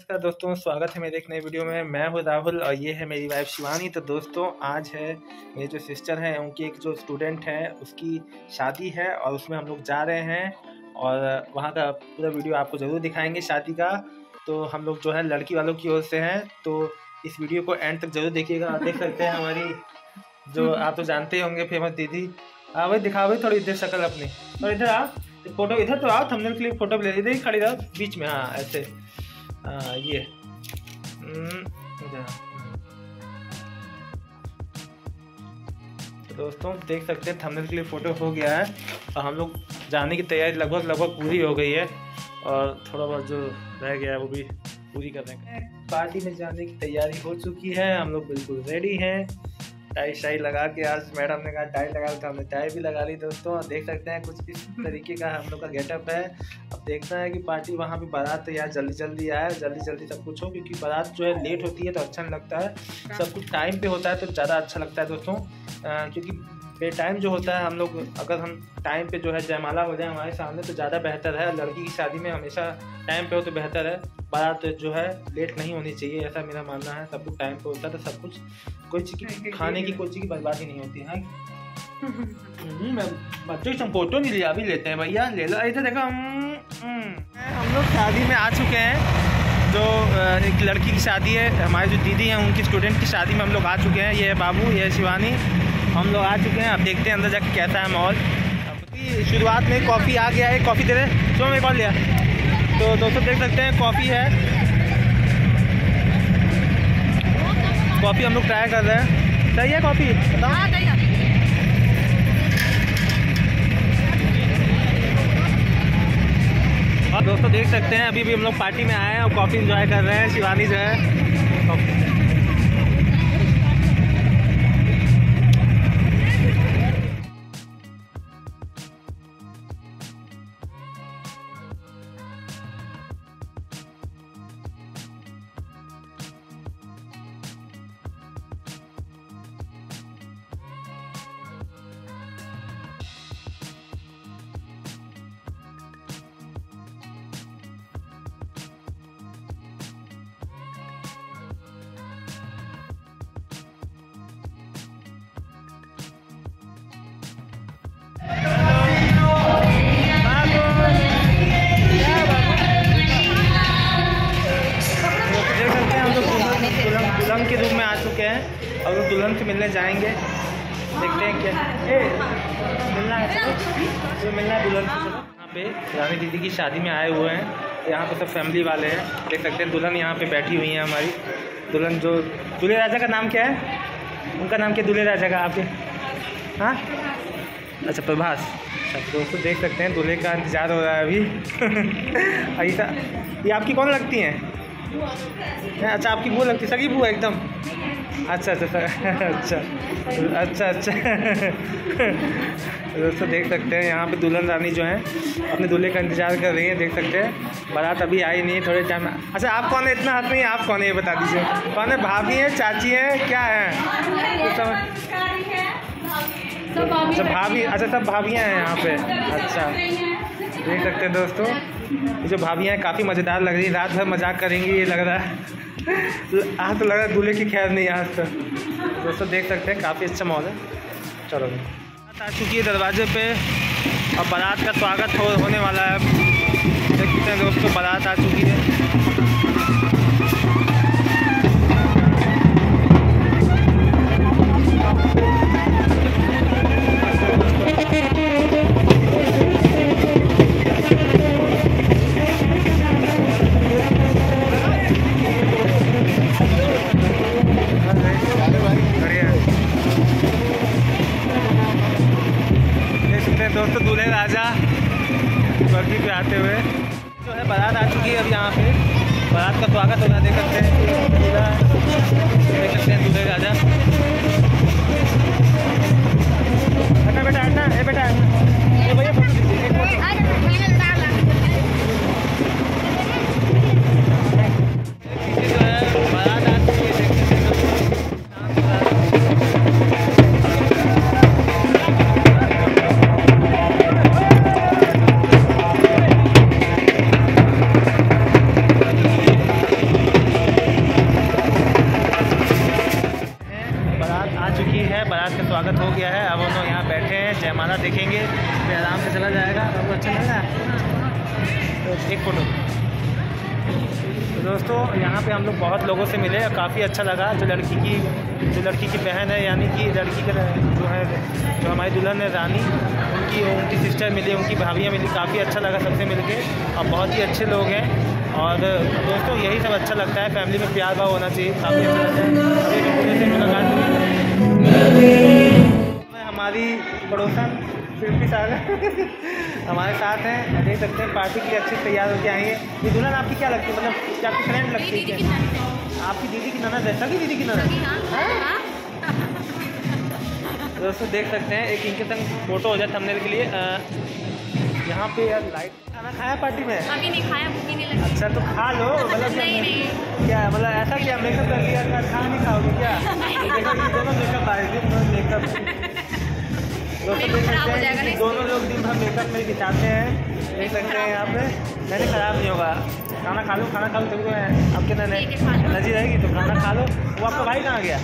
नमस्कार दोस्तों, स्वागत है मेरे एक नए वीडियो में। मैं हूँ राहुल और ये है मेरी वाइफ शिवानी। तो दोस्तों, आज है मेरे जो सिस्टर हैं, उनकी एक जो स्टूडेंट है, उसकी शादी है और उसमें हम लोग जा रहे हैं और वहाँ का पूरा वीडियो आपको ज़रूर दिखाएँगे शादी का। तो हम लोग जो है लड़की वालों की ओर से हैं। तो इस वीडियो को एंड तक ज़रूर देखिएगा। देख सकते हैं हमारी जो आप तो जानते ही होंगे फ़ेमस दीदी। हाँ भाई दिखाओ भाई थोड़ी इधर शक्ल अपनी। और इधर आप फ़ोटो इधर तो आओ थंबनेल के लिए फ़ोटो ले ही खड़ी रहो, बीच में हाँ ऐसे। हाँ ये। हम्म, तो दोस्तों देख सकते हैं थंबनेल के लिए फ़ोटो हो गया है। और हम लोग जाने की तैयारी लगभग लगभग पूरी हो गई है। और थोड़ा बहुत जो रह गया है वो भी पूरी कर देंगे पार्टी में जाने की तैयारी हो चुकी है। हम लोग बिल्कुल रेडी हैं। टाई शाई लगा के आज मैडम ने कहा, टाई लगा तो हमने टाई भी लगा ली दोस्तों। और देख सकते हैं कुछ इस तरीके का हम लोग का गेटअप है। अब देखना है कि पार्टी वहाँ भी बारात यार जल्दी जल्दी आए, जल्दी जल्दी सब कुछ हो, क्योंकि बारात जो है लेट होती है तो अच्छा नहीं लगता है। सब कुछ टाइम पर होता है तो ज़्यादा अच्छा लगता है दोस्तों। क्योंकि बे टाइम जो होता है हम लोग अगर हम टाइम पे जो है जयमाला हो जाए हमारे सामने तो ज़्यादा बेहतर है। लड़की की शादी में हमेशा टाइम पे हो तो बेहतर है। बारात जो है लेट नहीं होनी चाहिए ऐसा मेरा मानना है। सब कुछ टाइम पे होता है तो सब कुछ कोई चीज़ की खाने की कोई चीज़ की बर्बादी नहीं होती है। हम्म, मैं बच्चों की फ़ोटो नहीं लिया अभी लेते हैं भैया ले लो। इधर देखो हम्म, हम्म। हम लोग शादी में आ चुके हैं जो एक लड़की की शादी है। हमारी जो दीदी हैं उनकी स्टूडेंट की शादी में हम लोग आ चुके हैं। ये है बाबू ये है शिवानी। हम लोग आ चुके हैं अब देखते हैं अंदर जाके कैसा है माहौल। शुरुआत में कॉफ़ी आ गया है कॉफ़ी दे रहे जो मैं कॉल लिया तो दोस्तों देख सकते हैं कॉफ़ी है। कॉफ़ी हम लोग ट्राई कर रहे हैं। सही है कॉफ़ी? बताओ। और दोस्तों देख सकते हैं अभी भी हम लोग पार्टी में आए हैं और कॉफ़ी इंजॉय कर रहे हैं शिवानी जो है। दुल्हन के रूम में आ चुके हैं। और लोग दुल्हन से मिलने जाएँगे। देखते हैं क्या। ए, मिलना है जो मिलना है दुल्हन यहाँ पे रानी दीदी की शादी में आए हुए हैं। यहाँ पे सब फैमिली वाले हैं। देख सकते हैं, दुल्हन यहाँ पे बैठी हुई है हमारी। दुल्हन जो, दूल्हे राजा का नाम क्या है? उनका नाम क्या दूल्हे राजा का, आपके? हाँ? अच्छा प्रभास। अच्छा दोस्तों देख सकते हैं, दूल्हे का इंतज़ार हो रहा है अभी। ऐसा ये आपकी कौन लगती हैं? अच्छा आपकी वो लगती सगी बुआ एकदम। अच्छा अच्छा अच्छा अच्छा अच्छा। दोस्तों देख सकते हैं यहाँ पे दुल्हन रानी जो है अपने दूल्हे का इंतज़ार कर रही है देख सकते हैं। बारात अभी आई नहीं है थोड़े टाइम अच्छा आप कौन है? इतना हाथ नहीं है आप कौन है ये बता दीजिए। कौन है? भाभी है चाची है क्या है? अच्छा भाभी अच्छा सब भाभियाँ हैं यहाँ पे। अच्छा। देख सकते हैं दोस्तों। ये जो भाभियाँ हैं काफ़ी मज़ेदार लग रही है। रात भर मज़ाक करेंगी ये लग रहा है। आज तो लग रहा है दूल्हे की खैर नहीं आज तो। दोस्तों देख सकते हैं काफ़ी अच्छा माहौल है। चलो। बारात आ चुकी है दरवाजे पे और बारात का स्वागत हो, होने वाला है। देख सकते हैं दोस्तों बारात आ चुकी है। बारात आ चुकी है अब यहाँ पे। बारात का स्वागत हो रहा देख सकते हैं। देख सकते हैं दूल्हे राजा। हटना बेटा, हटना है बेटा भैया फ़ोटो। फिर आराम से चला जाएगा, आपको अच्छा लग रहा है? तो एक फ़ोटो। तो दोस्तों, यहाँ पे हम लोग बहुत लोगों से मिले, और काफ़ी अच्छा लगा। जो लड़की की, जो लड़की की बहन है, यानी कि लड़की का, जो है, जो हमारी दुल्हन है, रानी, उनकी उनकी सिस्टर मिली, उनकी भाभियाँ मिली, काफ़ी अच्छा लगा सबसे मिल के और बहुत ही अच्छे लोग हैं। और दोस्तों, यही सब अच्छा लगता है। फैमिली में प्यार भाव होना चाहिए, काफ़ी अच्छा लगता है। हुई हमारी पड़ोसन शिल्पी सागर हमारे साथ हैं देख सकते हैं पार्टी की अच्छी तैयार होकर आई है। ये दुल्हन आपकी क्या लगती है? मतलब क्या आपकी फ्रेंड लगती है आपकी दीदी की ननद है? सभी दीदी की ननद? दोस्तों देख सकते हैं एक इनके संग फ़ोटो हो जाए थंबनेल के लिए। यहाँ पे यार लाइट खाना खाया पार्टी में? अभी नहीं खाया भूख नहीं लगी। अच्छा तो खा लो मतलब क्या नहीं, नहीं। क्या मतलब ऐसा क्या मेकअप कर लिया खाना नहीं खाओगे क्या? देखो दोनों मेकअप आए थे मेकअप दोनों लोग दिन भर मेकअप में बिताते हैं। देख सकते हैं यहाँ पे। मैंने खराब नहीं होगा। खाना खा लो खाना खा लो तुम्हें आपके नने नहीं नज़र आएगी रहेगी तो खाना खा लो। वो आपका भाई कहाँ गया?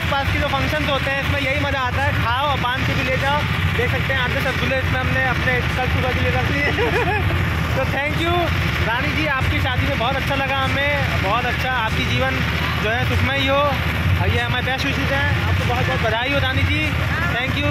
आसपास के जो फ़ंक्शन होते हैं, इसमें यही मज़ा आता है। खाओ और बाँध के भी ले जाओ। देख सकते हैं, आधे रसगुल्ले इसमें हमने अपने कल सुबह के लिए रख लिए। तो थैंक यू रानी जी, आपकी शादी में बहुत अच्छा लगा हमें। बहुत अच्छा आपकी जीवन जो है, सुखमय हो और ये हमारे बेस्ट विशेष हैं। आपको बहुत बहुत बधाई हो, रानी जी। Thank you